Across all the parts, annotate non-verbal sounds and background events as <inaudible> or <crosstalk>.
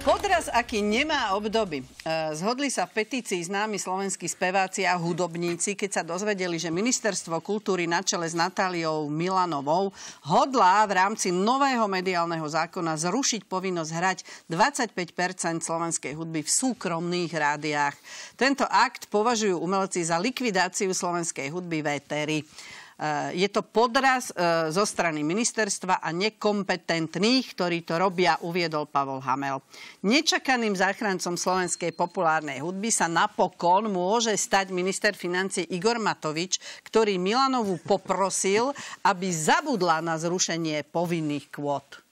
Podraz, aký nemá obdoby. E, Zhodli sa v petícii známi slovenskí speváci a hudobníci, keď sa dozvedeli, že Ministerstvo kultúry na čele s Natáliou Milanovou hodlá v rámci nového mediálneho zákona zrušiť povinnosť hrať 25% slovenskej hudby v súkromných rádiách. Tento akt považujú umelci za likvidáciu slovenskej hudby v éteri. Je to podraz e, zo strany ministerstva a nekompetentných, ktorí to robia, uviedol Pavol Hamel. Nečakaným záchrancom slovenskej populárnej hudby sa napokon môže stať minister financí Igor Matovič, ktorý Milanovu poprosil, aby zabudla na zrušenie povinných kvót.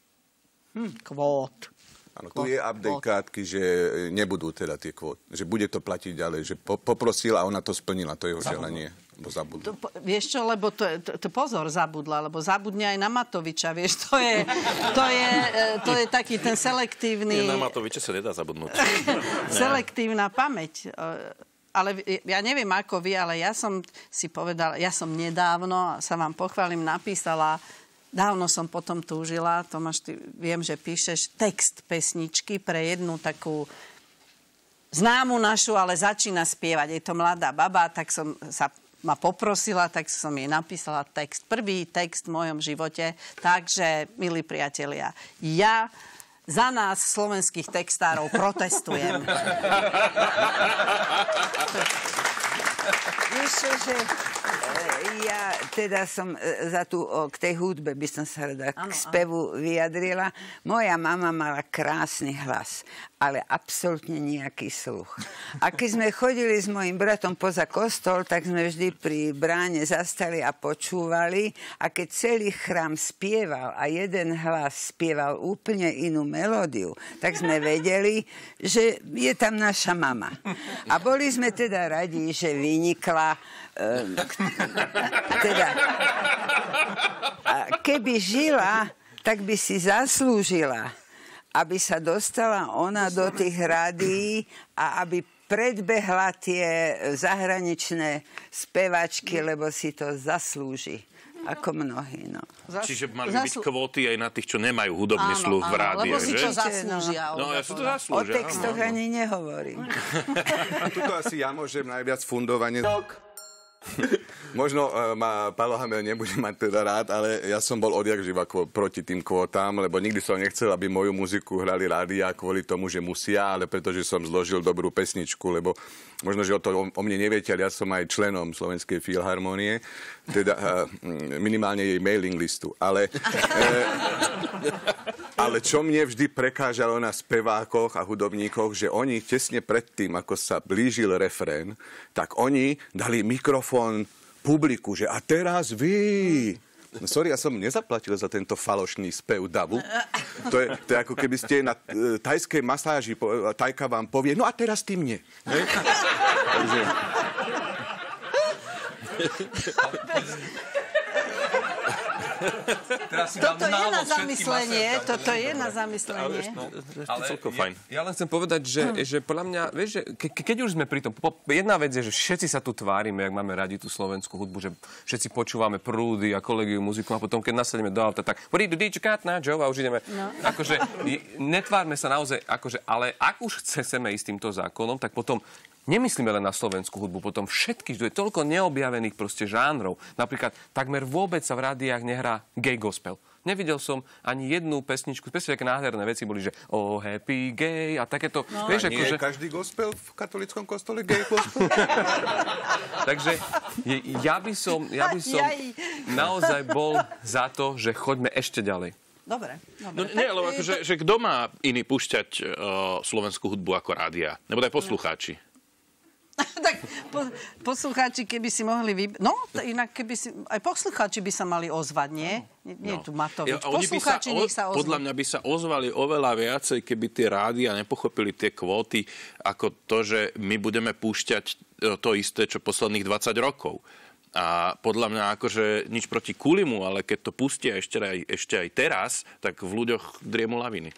Hm, kvót. Áno, tu je update krátky, že nebudú teda tie kvóty. Že bude to platiť ďalej. Že po, poprosil a ona to splnila. To je jeho želanie. Bo zabudla. To, vieš čo, lebo to, to, to pozor zabudla, lebo zabudne aj na Matoviča, vieš, to je, to je, e, to je taký ten selektívny, Nie, na Matoviča sa nedá zabudnúť. <laughs> selektívna pamäť. E, Ale vy- ja neviem ako vy, ale ja som si povedala, ja som nedávno, sa vám pochválim, napísala Dávno som potom túžila, Tomáš, ty viem, že píšeš text pesničky pre jednu takú známu našu, ale začína spievať. Je to mladá baba, tak som sa ma poprosila, tak som jej napísala text. Prvý text v mojom živote. Takže, milí priatelia, ja za nás, slovenských textárov, protestujem. <laughs> Čo, že teda som e, za tú, k tej hudbe by som sa rada k spevu vyjadrila. Moja mama mala krásny hlas, ale absolútne nejaký sluch. A keď sme chodili s mojim bratom poza kostol, tak sme vždy pri bráne zastali a počúvali. A keď celý chrám spieval a jeden hlas spieval úplne inú melódiu, tak sme vedeli, že je tam naša mama. A boli sme teda radi, že vynikla ehm, teda keby žila, tak by si zaslúžila, aby sa dostala ona do tých rádií a aby predbehla tie zahraničné spevačky, lebo si to zaslúži. Ako mnohí, no. Zas- Čiže mali by byť kvóty aj na tých, čo nemajú hudobný Áno, sluch v áno, rádiách, Lebo si že? to zaslúžia. No, ja si to povedala. O zaslúžia. textoch áno. ani nehovorím. <laughs> A tuto asi ja môžem najviac fundovanie. <laughs> Možno uh, ma Paolo Hamel nebude mať teda rád, ale ja som bol odjak živa kvo- proti tým kvótám, lebo nikdy som nechcel, aby moju muziku hrali rádia kvôli tomu, že musia, ale pretože som zložil dobrú pesničku, lebo možno, že o to o, o mne neviete, ale ja som aj členom Slovenskej filharmonie, teda uh, minimálne jej mailing listu. Ale, <laughs> ale čo mne vždy prekážalo na spevákoch a hudobníkoch, že oni tesne predtým, ako sa blížil refrén, tak oni dali mikrofón publiku, že a teraz vy... No sorry, ja som nezaplatil za tento falošný spev davu. To je, to je ako keby ste na e, tajskej masáži, po, a tajka vám povie, no a teraz ty mne. Hej? <laughs> Teraz si Toto je na zamyslenie, toto je na zamyslenie. Ale celkom fajn. Ja, ja len chcem povedať, že, že podľa mňa, vieš, že ke, ke- keď už sme pri tom, po, jedna vec je, že všetci sa tu tvárime, jak máme radi tú slovenskú hudbu, že všetci počúvame prúdy a kolegiu muziku a potom, keď nasadíme do auta, tak what do you got now, Joe? A už ideme. No. Akože, netvárme sa naozaj, akože, ale ak už chceme ísť týmto zákonom, tak potom Nemyslíme len na slovenskú hudbu, potom všetky, že je toľko neobjavených proste žánrov. Napríklad takmer vôbec sa v rádiách nehrá gay gospel. Nevidel som ani jednu pesničku, presne také nádherné veci boli, že oh happy gay a takéto. No. Vieš, a nie akože, je každý gospel v katolickom kostole gay gospel? <laughs> takže je- ja by som, ja by som Jaj. naozaj bol za to, že choďme ešte ďalej. Dobre, dobre. No nie, lebo akože, že kto má iný púšťať uh, slovenskú hudbu ako rádia? Nebo aj poslucháči? <laughs> tak po, poslucháči, keby si mohli vyb... No, t- inak keby si... Aj poslucháči by sa mali ozvať, nie? Nie, nie je tu Matovič. Ja, oni by sa, Poslucháči, nech sa ozvú. podľa mňa by sa ozvali oveľa viacej, keby tie rádia nepochopili tie kvóty ako to, že my budeme púšťať e, to isté, čo posledných 20 rokov. A podľa mňa akože nič proti Kulimu, ale keď to pustia ešte aj, ešte aj teraz, tak v ľuďoch driemu laviny.